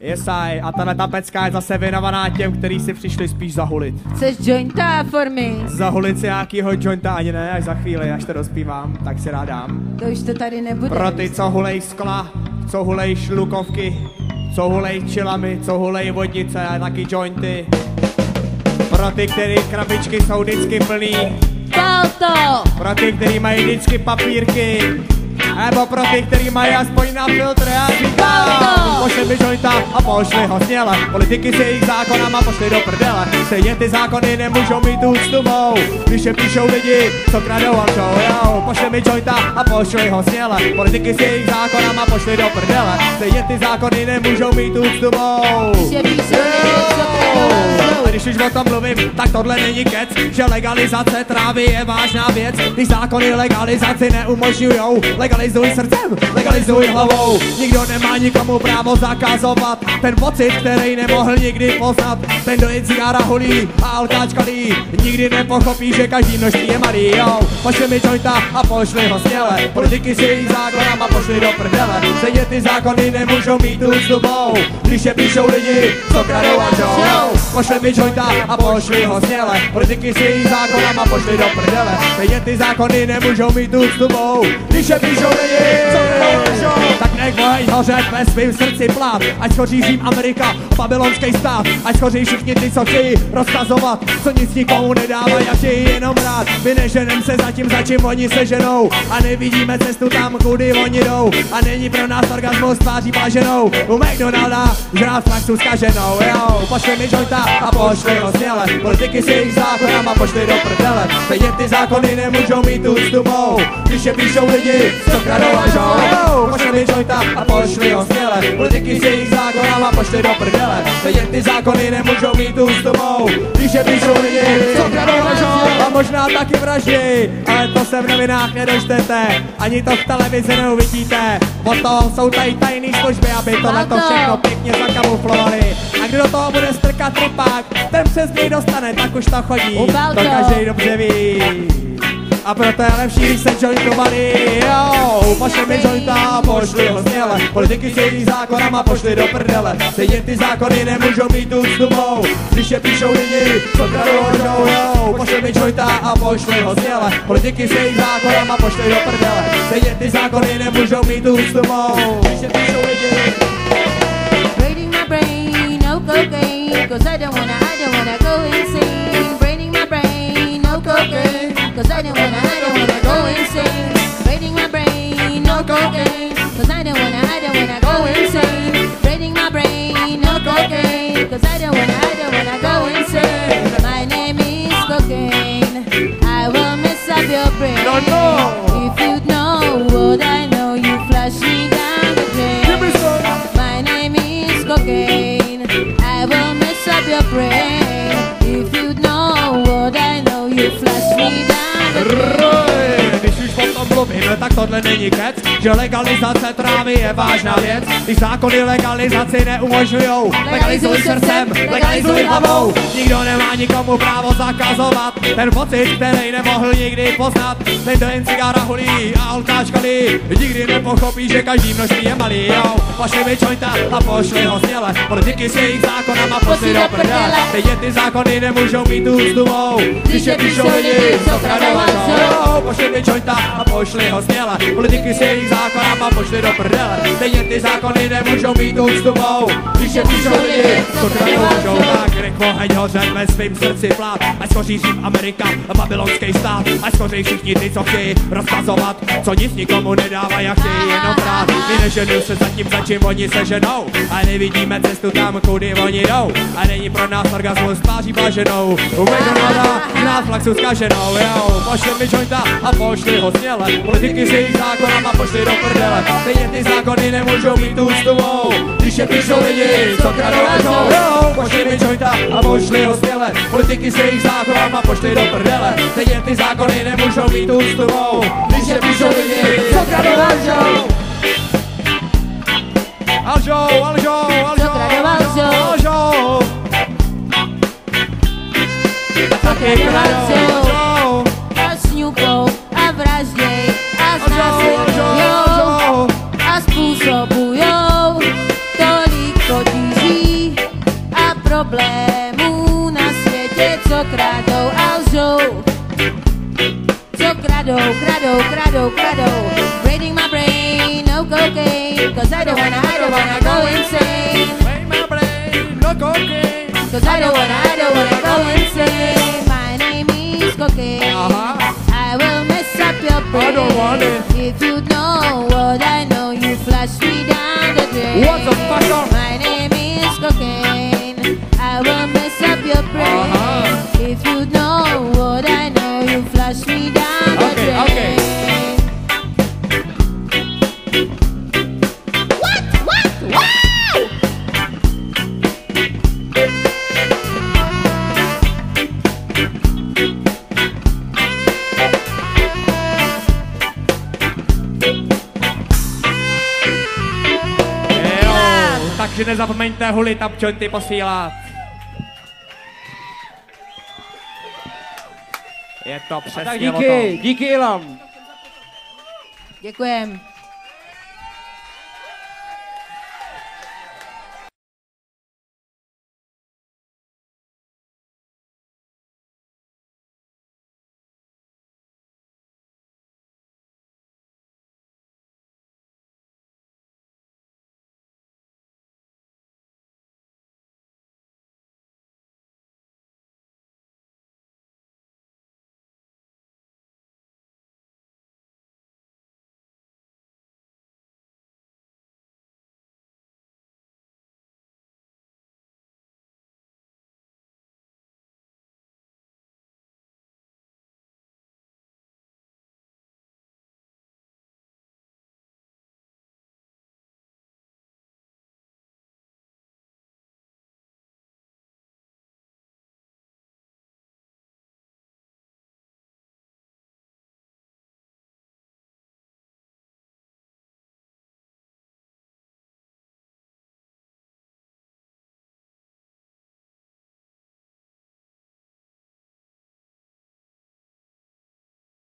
Jesaj, a tahle ta pecka je zase věnovaná těm, kteří si přišli spíš zahulit. Chceš jointa formy? Zahulit si nějakýho jointa ani ne, až za chvíli, až to rozpívám, tak si rád dám. To už to tady nebude. Pro ty, co hulej skla, co hulej šlukovky, co hulej čilami, co hulej vodnice a taky jointy. Pro ty, který krabičky jsou vždycky plný, Pal to! pro ty, který mají vždycky papírky, nebo pro ty, který mají aspoň na filtr, říkám, Pauzo! pošli mi jointa a pošli ho směle, politiky si jejich zákonama pošli do prdele, stejně ty zákony nemůžou mít úctu mou, když je píšou lidi, co kradou a show, jo, pošli mi jointa a pošli ho směle, politiky si jejich zákonama pošli do prdele, stejně ty zákony nemůžou mít úctu mou. Že píšou lidi, co kradou a A když už o tom mluvím, tak tohle není kec, že legalizace trávy je vážná věc. Když zákony legalizaci neumožňujou, legalizuj srdcem, legalizuj hlavou. Nikdo nemá nikomu právo zakazovat ten pocit, který nemohl nikdy poznat. Ten, je cigára holí a alkáčkalí, nikdy nepochopí, že každý množství je malý, jo. Pošli mi jointa a pošli ho směle, politiky si jejich zákonama pošli do prdele. Stejně ty zákony nemůžou mít tu stubou, když je píšou lidi, co kradou a žou. Pošli mi jointa a pošli ho směle Politiky si jejich zákonama pošli do prdele Stejně ty zákony nemůžou mít tu stubou Když je píšou Tak oheň hořet ve svým srdci plát Ať schoří Řím Amerika, babylonský stát. Ať schoří všichni ty, co chtějí rozkazovat Co nic nikomu nedávají a chtějí jenom rád. My neženem se zatím, za čím oni se ženou. A nevidíme cestu tam, kudy oni jdou. A není pro nás orgasmus tváří váženou. U McDonalda žrát flaxu zkaženou, jo Pošli mi jointa a pošli ho směle Politiky si jejich zákonama pošli do prdele. Stejně ty zákony nemůžou mít tu stubou Když je píšou lidi, co kradou a žou Pošli mi jointa a pošli ho směle Politiky si jejich zákonama pošli do prdele Stejně ty zákony nemůžou mít tu stubou Když je píšou lidi, co kradou a žou A možná taky vraždí, ale to se v novinách nedočtete Ani to v televizi neuvidíte Od toho jsou tady tajné služby, aby tohle to všechno pěkně zakamuflovali. A kdo do toho bude strkat tripák, ten přes něj dostane, tak už to chodí. To to. každý dobře ví. A proto je lepší, když se jointovali, jo, pošli mi jointa, pošli ho směle, politiky jejich zákonama pošli do prdele, stejně ty zákony nemůžou mít tu stubou, když je píšou lidi, co kradou hodnou, jo, pošli mi jointa a pošli ho směle, politiky jejich zákonama pošli do prdele, stejně ty zákony nemůžou mít tu stubou, když je píšou lidi, o tom mluvíme, tak tohle není kec Že legalizace trávy je vážná věc. Když zákony legalizaci neumožňujou. Legalizuj srdcem, legalizuj hlavou. Nikdo nemá nikomu právo zakazovat Ten pocit, který nemohl nikdy poznat. Ten, kdo jen cigára hulí a alkáčkalí Nikdy nepochopí, že každý množství je malý. Jo. Pošli mi jointa a pošli ho směle. Politiky si jejich zákonama pošli do prdele. Teď ty zákony nemůžou mít tu Když je píšou lidi, co kradou a žou. Pošli mi jointa a pošli ho směle Politiky si jejich zákonama pošli do prdele. Stejně ty zákony nemůžou mít tu stubou Když je píšou lidi, co kradou a žou. Tak rychlo. Heď hořet ve svým srdci plát. Ať skoří Řím Amerika, babylonský stát. Ať skoří všichni ty, co chtějí rozkazovat. Co nic nikomu nedávají a chtějí jenom brát My neženou se za tím, za čím oni se ženou. A nevidíme cestu tam, kudy oni jdou. A není pro nás orgasmus tváří blaženou. U McDonalda nás flaxu zkaženou, jo Pošli mi jointa a pošli ho směle Politiky si jejich zákonama pošli do prdele. Stejně ty zákony nemůžou mít tu stubou Když je píšou lidi, co kradou a žou, Pošli mi jointa a pošli ho směle Politiky si jejich zákonama pošli do prdele. Stejně ty zákony nemůžou mít tu stubou Když je píšou lidi, co kradou a žou. Alžou, alžou, alžou, kradou a žou. alžou Taky kradou, alžou problémů na světě, co kradou a lžou. Co kradou, kradou, kradou, kradou. Braiding my brain, no cocaine, cause I don't wanna, I don't wanna go insane. My brain no cocaine. Cause I don't wanna, I don't wanna go insane. My name is cocaine. Uh-huh. I will mess up your brain. I don't want it. If you nezapomeňte hulit tam čonty posílat. Je to přesně Tak o tom. díky, díky Ilam. Děkujem.